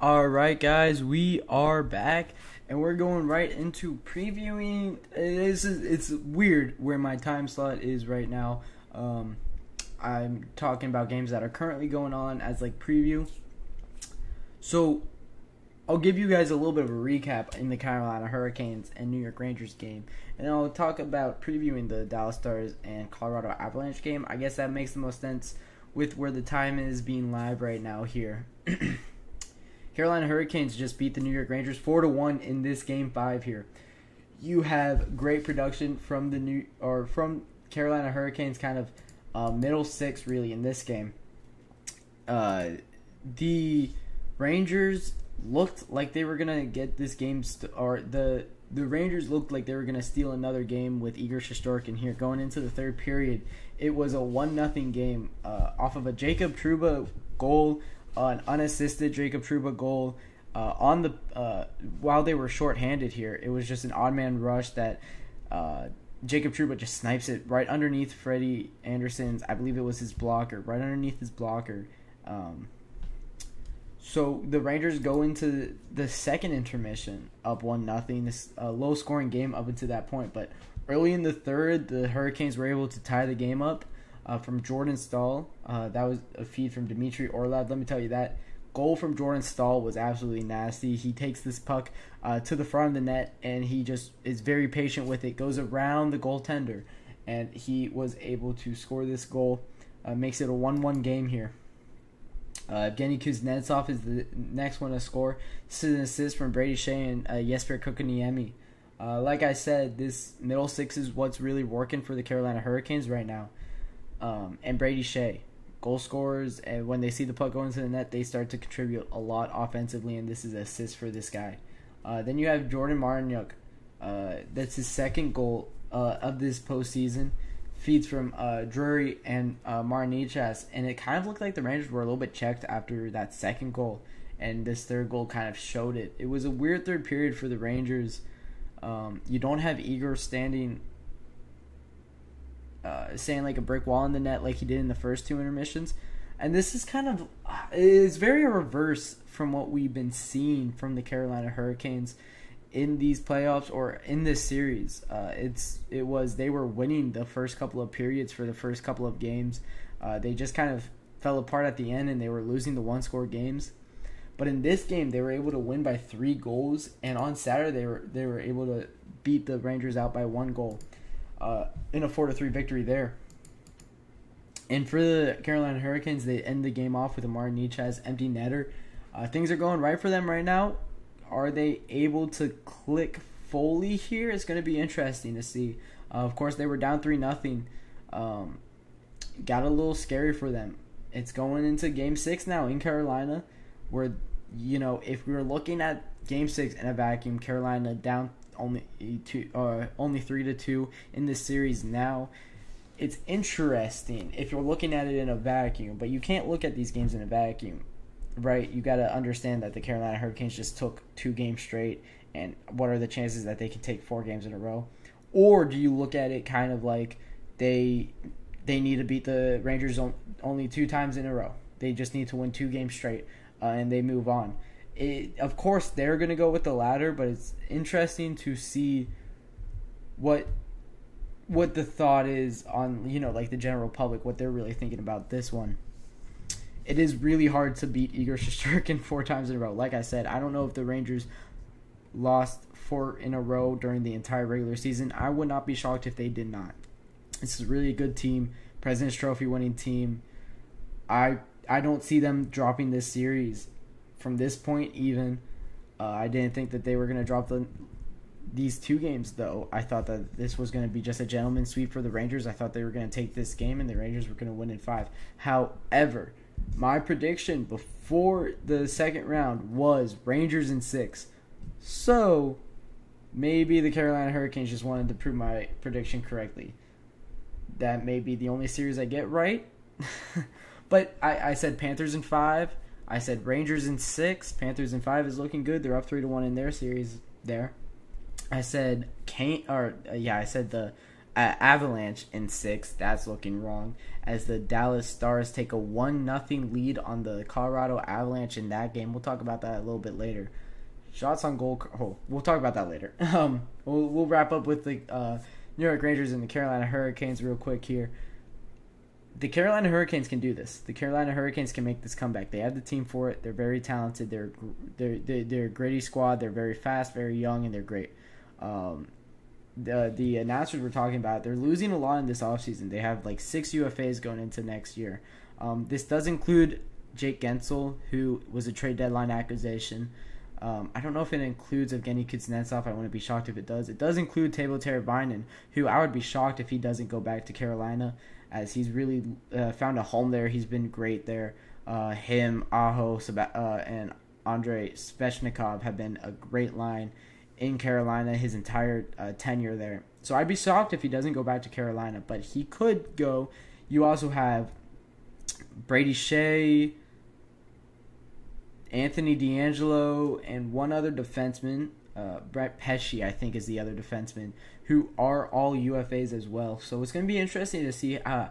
All right, guys, we are back, and we're going right into previewing. It's it's weird where my time slot is right now. Um, I'm talking about games that are currently going on as like preview. So, I'll give you guys a little bit of a recap in the Carolina Hurricanes and New York Rangers game, and I'll talk about previewing the Dallas Stars and Colorado Avalanche game. I guess that makes the most sense with where the time is being live right now here. Carolina Hurricanes just beat the New York Rangers four to one in this game five here. You have great production from the new or from Carolina Hurricanes, kind of uh, middle six really in this game. Uh, the Rangers looked like they were gonna get this game, st- or the the Rangers looked like they were gonna steal another game with Igor Shesterkin here going into the third period. It was a one nothing game uh, off of a Jacob Trouba goal an unassisted Jacob Trouba goal uh, on the uh, while they were shorthanded here. It was just an odd man rush that uh, Jacob Trouba just snipes it right underneath Freddie Andersen's. I believe it was his blocker, right underneath his blocker. Um, so the Rangers go into the second intermission up one nothing. This uh, low scoring game up until that point, but early in the third, the Hurricanes were able to tie the game up uh, from Jordan Staal. Uh, that was a feed from Dmitry Orlov. Let me tell you that goal from Jordan Staal was absolutely nasty. He takes this puck uh, to the front of the net and he just is very patient with it. Goes around the goaltender, and he was able to score this goal. Uh, makes it a one-one game here. Uh, Evgeny Kuznetsov is the next one to score. This is an assist from Brady Skjei and uh, Jesper Kotkaniemi. Uh, like I said, this middle six is what's really working for the Carolina Hurricanes right now um, and Brady Skjei, goal scorers, and when they see the puck go into the net, they start to contribute a lot offensively, and this is assist for this guy. Uh, then you have Jordan Martinook. Uh, that's his second goal uh, of this postseason. Feeds from uh, Drury and uh, Marnichas, and it kind of looked like the Rangers were a little bit checked after that second goal, and this third goal kind of showed it. It was a weird third period for the Rangers. Um, you don't have Igor standing uh, saying like a brick wall in the net like he did in the first two intermissions. And this is kind of is very reverse from what we've been seeing from the Carolina Hurricanes in these playoffs or in this series. Uh, it's it was they were winning the first couple of periods for the first couple of games. Uh, they just kind of fell apart at the end and they were losing the one score games. But in this game, they were able to win by three goals, and on Saturday they were they were able to beat the Rangers out by one goal uh, in a four to three victory there. And for the Carolina Hurricanes, they end the game off with Martin Necas empty netter. Uh, things are going right for them right now. Are they able to click fully here? It's going to be interesting to see. Uh, of course, they were down three nothing. Um, got a little scary for them. It's going into Game Six now in Carolina, where you know if we were looking at Game Six in a vacuum, Carolina down only two, uh, only three to two in this series now. It's interesting if you're looking at it in a vacuum, but you can't look at these games in a vacuum, right? You got to understand that the Carolina Hurricanes just took two games straight, and what are the chances that they can take four games in a row? Or do you look at it kind of like they they need to beat the Rangers only two times in a row? They just need to win two games straight, uh, and they move on it, of course they're going to go with the latter, but it's interesting to see what what the thought is on you know like the general public what they're really thinking about this one. It is really hard to beat Igor Shesterkin four times in a row. Like I said, I don't know if the Rangers lost four in a row during the entire regular season. I would not be shocked if they did not. This is really a good team, President's Trophy winning team. I I don't see them dropping this series from this point even. Uh, I didn't think that they were going to drop the these two games though. I thought that this was going to be just a gentleman sweep for the Rangers. I thought they were going to take this game and the Rangers were going to win in 5. However, my prediction before the second round was Rangers in 6. So, maybe the Carolina Hurricanes just wanted to prove my prediction correctly. That may be the only series I get right. but I, I said Panthers in 5 I said Rangers in six, Panthers in five is looking good. They're up three to one in their series there. I said Kane or uh, yeah, I said the uh, Avalanche in six. That's looking wrong as the Dallas Stars take a one nothing lead on the Colorado Avalanche in that game. We'll talk about that a little bit later. Shots on goal. Oh, we'll talk about that later. Um, we'll, we'll wrap up with the uh, New York Rangers and the Carolina Hurricanes real quick here. The Carolina Hurricanes can do this. The Carolina Hurricanes can make this comeback. They have the team for it. They're very talented. They're they're they're, a gritty squad. They're very fast, very young, and they're great. Um, the the announcers were talking about they're losing a lot in this offseason. They have like six UFAs going into next year. Um, this does include Jake Guentzel, who was a trade deadline acquisition. Um, I don't know if it includes Evgeny Kuznetsov. I wouldn't be shocked if it does. It does include Teuvo Teravainen, who I would be shocked if he doesn't go back to Carolina, as he's really uh, found a home there. He's been great there. Uh, him, Aho, uh, and Andrei Svechnikov have been a great line in Carolina his entire uh, tenure there. So I'd be shocked if he doesn't go back to Carolina, but he could go. You also have Brady Skjei, Anthony DeAngelo, and one other defenseman, uh, Brett Pesce, I think, is the other defenseman, who are all UFAs as well. So it's going to be interesting to see. Uh,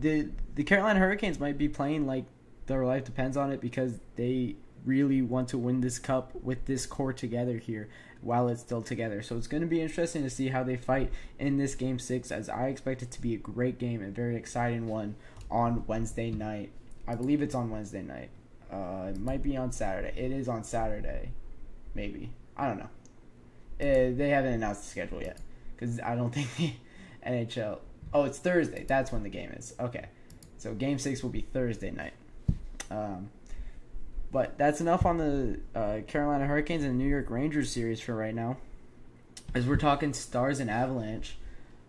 the the Carolina Hurricanes might be playing like their life depends on it because they really want to win this cup with this core together here while it's still together. So it's going to be interesting to see how they fight in this game six, as I expect it to be a great game, a very exciting one on Wednesday night. I believe it's on Wednesday night. Uh, it might be on Saturday. It is on Saturday, maybe. I don't know. Uh, they haven't announced the schedule yet because I don't think the NHL. Oh, it's Thursday. That's when the game is. Okay, so Game Six will be Thursday night. Um, but that's enough on the uh, Carolina Hurricanes and New York Rangers series for right now. As we're talking Stars and Avalanche,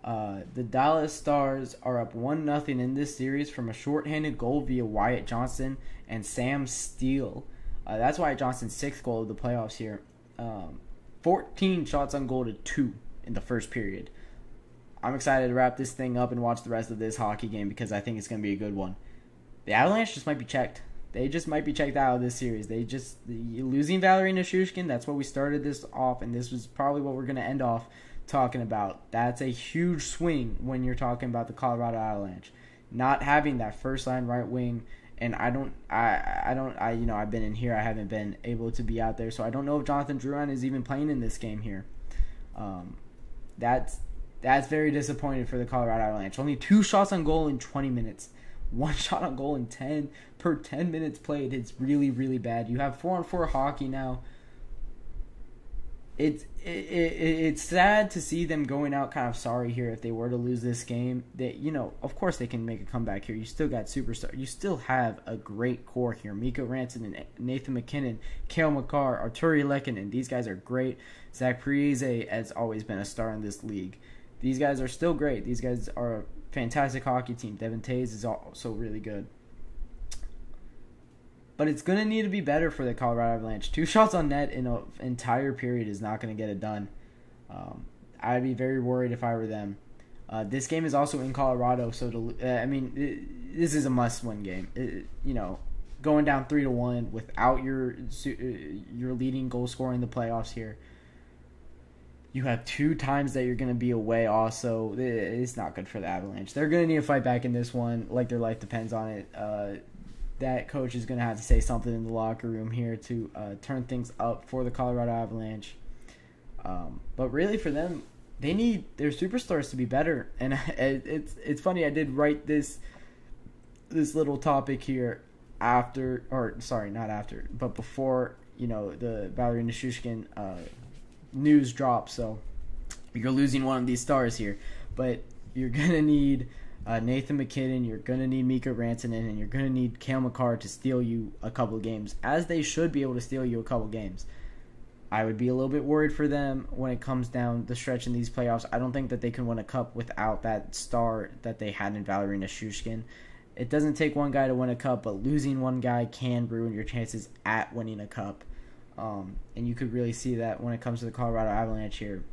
uh, the Dallas Stars are up one nothing in this series from a shorthanded goal via Wyatt Johnston and Sam Steele. Uh, that's Wyatt Johnston's sixth goal of the playoffs here. Um, 14 shots on goal to two in the first period. I'm excited to wrap this thing up and watch the rest of this hockey game because I think it's going to be a good one. The Avalanche just might be checked they just might be checked out of this series. They just losing Valeri Nichushkin. That's what we started this off, and this was probably what we're going to end off talking about. That's a huge swing when you're talking about the Colorado Avalanche, not having that first line right wing. And I don't, I, I don't, I, you know, I've been in here. I haven't been able to be out there, so I don't know if Jonathan Drouin is even playing in this game here. Um, that's that's very disappointing for the Colorado Avalanche. Only two shots on goal in 20 minutes one shot on goal in 10 per 10 minutes played. It's really, really bad. You have 4 on 4 hockey now. It's it, it, it's sad to see them going out kind of sorry here if they were to lose this game. That you know, of course they can make a comeback here. You still got superstar. You still have a great core here. Mikko Rantanen, and Nathan MacKinnon, Cale Makar, Artturi Lehkonen. These guys are great. Zach Parise has always been a star in this league. These guys are still great. These guys are a fantastic hockey team. Devon Toews is also really good. But it's going to need to be better for the Colorado Avalanche. Two shots on net in an entire period is not going to get it done. Um, I'd be very worried if I were them. Uh, this game is also in Colorado, so to, uh, I mean, it, this is a must-win game. It, you know, going down three to one without your uh, your leading goal scorer in the playoffs here you have two times that you're going to be away also it's not good for the avalanche they're going to need to fight back in this one like their life depends on it uh, that coach is going to have to say something in the locker room here to uh, turn things up for the colorado avalanche um, but really for them they need their superstars to be better and it's it's funny i did write this this little topic here after or sorry not after but before you know the Valeri Nichushkin uh, news drops. So you're losing one of these stars here, but you're gonna need uh, Nathan MacKinnon, you're gonna need Mika Rantanen, and you're gonna need Cale Makar to steal you a couple games, as they should be able to steal you a couple games. I would be a little bit worried for them when it comes down the stretch in these playoffs. I don't think that they can win a cup without that star that they had in Valeri Nichushkin. It doesn't take one guy to win a cup, but losing one guy can ruin your chances at winning a cup. Um, and you could really see that when it comes to the Colorado Avalanche here.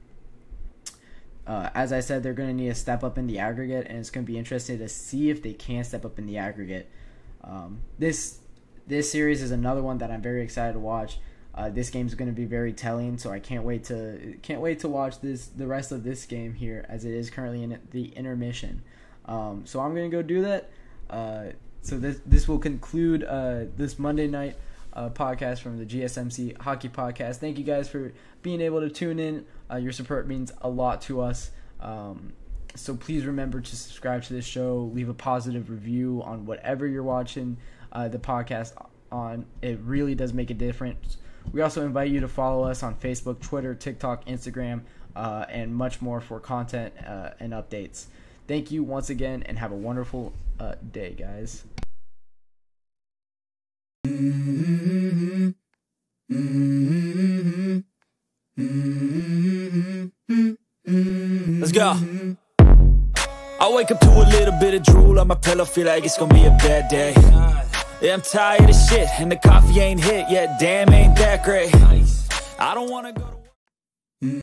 Uh, as I said, they're going to need a step up in the aggregate, and it's going to be interesting to see if they can step up in the aggregate. Um, this this series is another one that I'm very excited to watch. Uh, this game's going to be very telling, so I can't wait to can't wait to watch this the rest of this game here as it is currently in the intermission. Um, so I'm going to go do that. Uh, so this this will conclude uh, this Monday night uh, podcast from the GSMC Hockey Podcast. Thank you guys for being able to tune in. Uh, your support means a lot to us. Um, so please remember to subscribe to this show, leave a positive review on whatever you're watching uh, the podcast on. It really does make a difference. We also invite you to follow us on Facebook, Twitter, TikTok, Instagram, uh, and much more for content uh, and updates. Thank you once again, and have a wonderful uh, day, guys. Let's go. I wake up to a little bit of drool on my pillow, feel like it's gonna be a bad day. Yeah, I'm tired of shit, and the coffee ain't hit yet. Damn, ain't that great. I don't wanna go to